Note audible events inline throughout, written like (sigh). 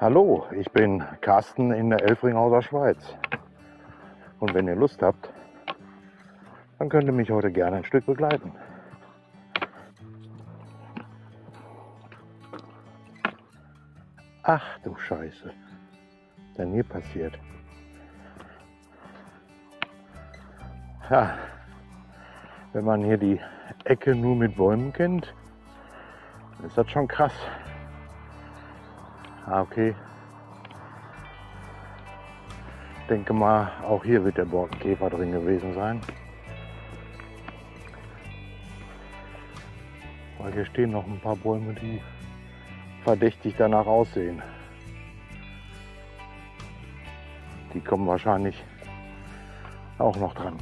Hallo, ich bin Carsten in der Elfringhauser Schweiz. Und wenn ihr Lust habt, dann könnt ihr mich heute gerne ein Stück begleiten. Ach du Scheiße, denn hier passiert. Ja, wenn man hier die Ecke nur mit Bäumen kennt, ist das schon krass. Ah, okay. Denke mal, auch hier wird der Borkenkäfer drin gewesen sein. Weil hier stehen noch ein paar Bäume, die verdächtig danach aussehen. Die kommen wahrscheinlich auch noch dran.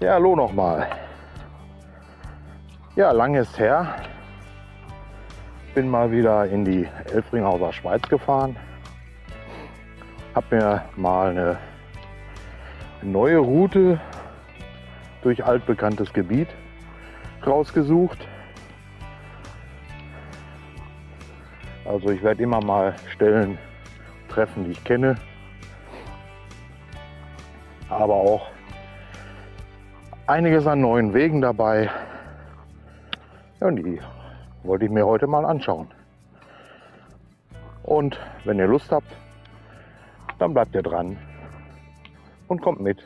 Ja, hallo nochmal. Ja, lang ist her. Bin mal wieder in die Elfringhauser Schweiz gefahren. Hab mir mal eine neue Route durch altbekanntes Gebiet rausgesucht. Also ich werde immer mal Stellen treffen, die ich kenne. Aber auch einiges an neuen Wegen dabei. Und die wollte ich mir heute mal anschauen. Und wenn ihr Lust habt, dann bleibt ihr dran und kommt mit.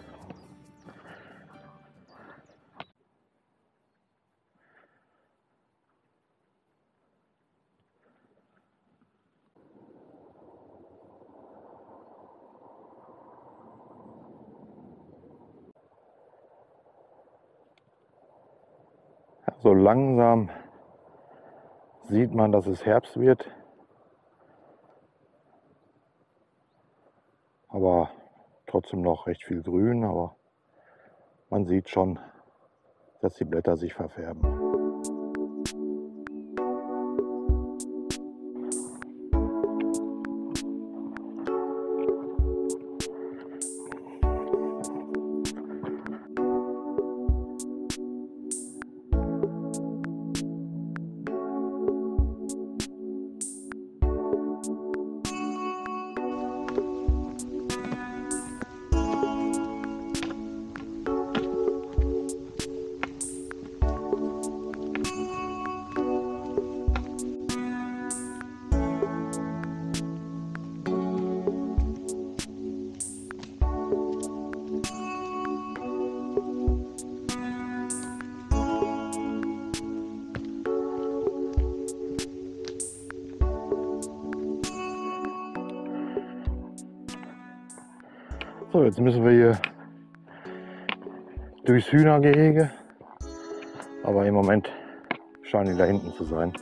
So langsam sieht man, dass es Herbst wird. Aber trotzdem noch recht viel Grün, aber man sieht schon, dass die Blätter sich verfärben. Jetzt müssen wir hier durchs Hühnergehege. Aber im Moment scheinen die da hinten zu sein.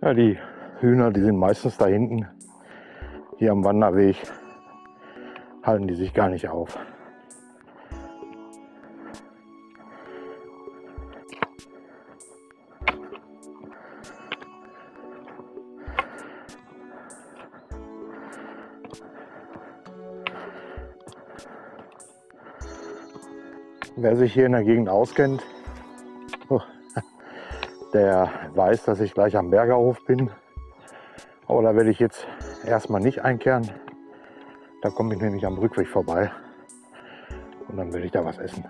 Ja, die Hühner, die sind meistens da hinten. Hier am Wanderweg halten die sich gar nicht auf. Wer sich hier in der Gegend auskennt, oh, der weiß, dass ich gleich am Bergerhof bin. Aber da werde ich jetzt erstmal nicht einkehren. Da komme ich nämlich am Rückweg vorbei. Und dann werde ich da was essen.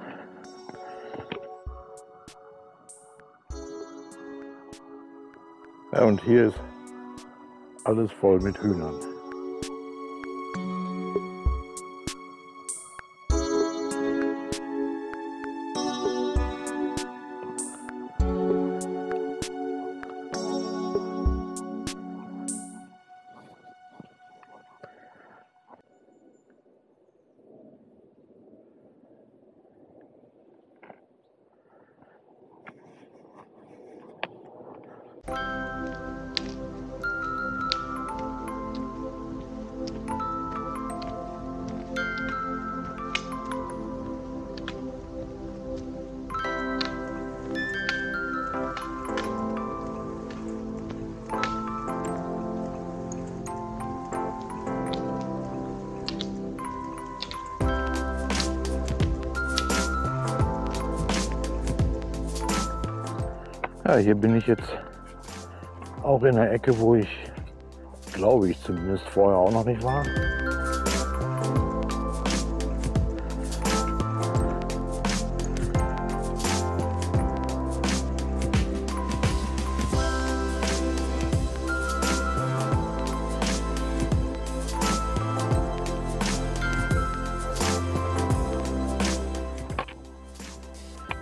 Ja, und hier ist alles voll mit Hühnern. Ja, hier bin ich jetzt auch in der Ecke, wo ich, glaube ich zumindest, vorher auch noch nicht war.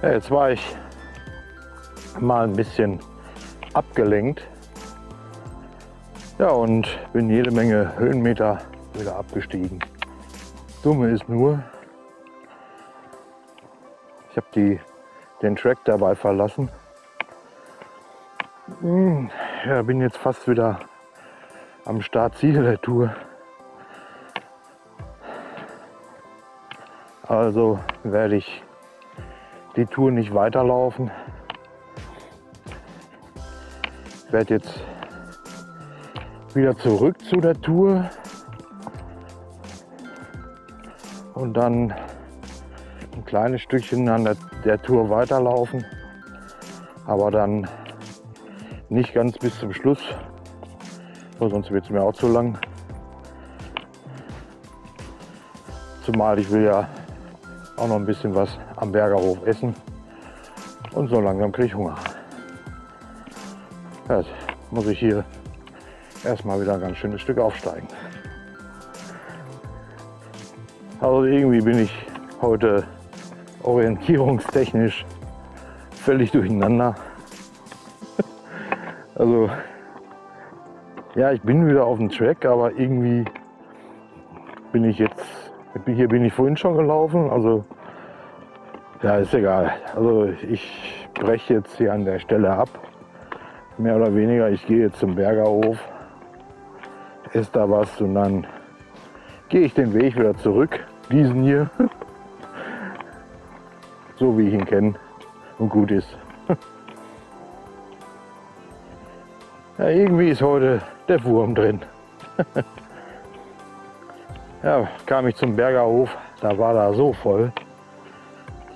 Ja, jetzt war ich mal ein bisschen abgelenkt. Ja, und bin jede Menge Höhenmeter wieder abgestiegen. Dumme ist nur, ich habe den Track dabei verlassen. Hm, ja, bin jetzt fast wieder am Startziel der Tour. Also werde ich die Tour nicht weiterlaufen. Werde jetzt wieder zurück zu der Tour und dann ein kleines Stückchen an der, der Tour weiterlaufen, aber dann nicht ganz bis zum Schluss, sonst wird es mir auch zu lang. Zumal ich will ja auch noch ein bisschen was am Bergerhof essen. Und so langsam kriege ich Hunger. Jetzt muss ich hier erstmal wieder ein ganz schönes Stück aufsteigen. Also irgendwie bin ich heute orientierungstechnisch völlig durcheinander. (laughs) Also ja, ich bin wieder auf dem Track, aber irgendwie bin ich jetzt hier bin ich vorhin schon gelaufen, also ja, ist egal. Also ich breche jetzt hier an der Stelle ab, mehr oder weniger. Ich gehe jetzt zum Bergerhof, esse da was und dann gehe ich den Weg wieder zurück, diesen hier, (laughs) so wie ich ihn kenne und gut ist. (laughs) Ja, irgendwie ist heute der Wurm drin. (laughs) Ja, kam ich zum Bergerhof, da war da so voll.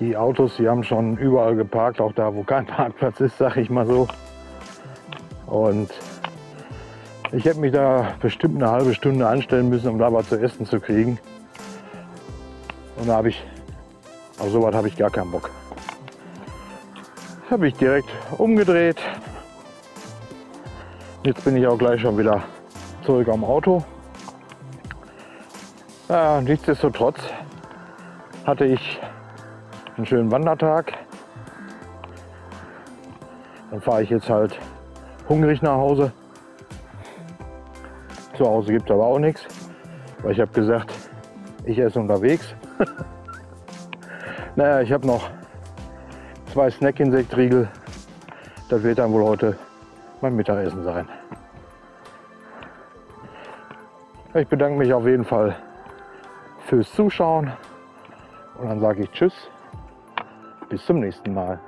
Die Autos, die haben schon überall geparkt, auch da, wo kein Parkplatz ist, sag ich mal so. Und ich hätte mich da bestimmt eine halbe Stunde anstellen müssen, um da was zu essen zu kriegen. Und da habe ich, auf sowas habe ich gar keinen Bock. Habe ich direkt umgedreht. Jetzt bin ich auch gleich schon wieder zurück am Auto. Ja, nichtsdestotrotz hatte ich einen schönen Wandertag. Dann fahre ich jetzt halt hungrig nach Hause. Zu Hause gibt es aber auch nichts, weil ich habe gesagt, ich esse unterwegs. (laughs) naja, ich habe noch zwei Snack-Insektriegel. Das wird dann wohl heute mein Mittagessen sein. Ich bedanke mich auf jeden Fall fürs Zuschauen. Und dann sage ich Tschüss. Bis zum nächsten Mal.